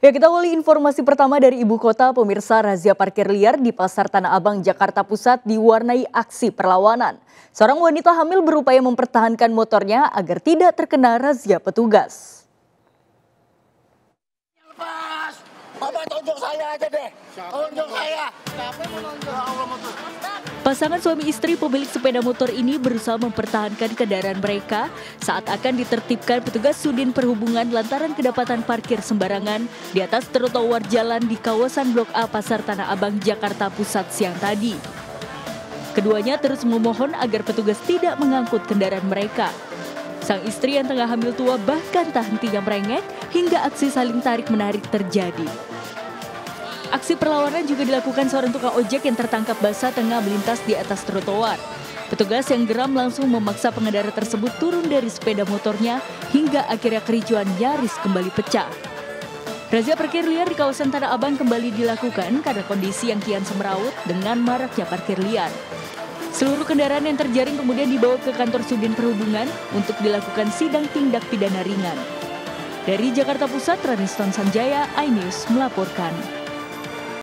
Ya kita awali informasi pertama dari ibu kota pemirsa razia parkir liar di Pasar Tanah Abang Jakarta Pusat diwarnai aksi perlawanan. Seorang wanita hamil berupaya mempertahankan motornya agar tidak terkena razia petugas. Lepas, Bapak tunjuk saya aja deh, tunjuk saya. Siapa yang? Pasangan suami istri pemilik sepeda motor ini berusaha mempertahankan kendaraan mereka saat akan ditertibkan petugas Sudin Perhubungan lantaran kedapatan parkir sembarangan di atas trotoar jalan di kawasan Blok A Pasar Tanah Abang, Jakarta Pusat siang tadi. Keduanya terus memohon agar petugas tidak mengangkut kendaraan mereka. Sang istri yang tengah hamil tua bahkan tak hentinya merengek hingga aksi saling tarik-menarik terjadi. Aksi perlawanan juga dilakukan seorang tukang ojek yang tertangkap basah tengah melintas di atas trotoar. Petugas yang geram langsung memaksa pengendara tersebut turun dari sepeda motornya hingga akhirnya kericuan nyaris kembali pecah. Razia parkir liar di kawasan Tanah Abang kembali dilakukan karena kondisi yang kian semeraut dengan maraknya parkir liar. Seluruh kendaraan yang terjaring kemudian dibawa ke kantor Sudin Perhubungan untuk dilakukan sidang tindak pidana ringan. Dari Jakarta Pusat, Raniston Sanjaya, iNews melaporkan.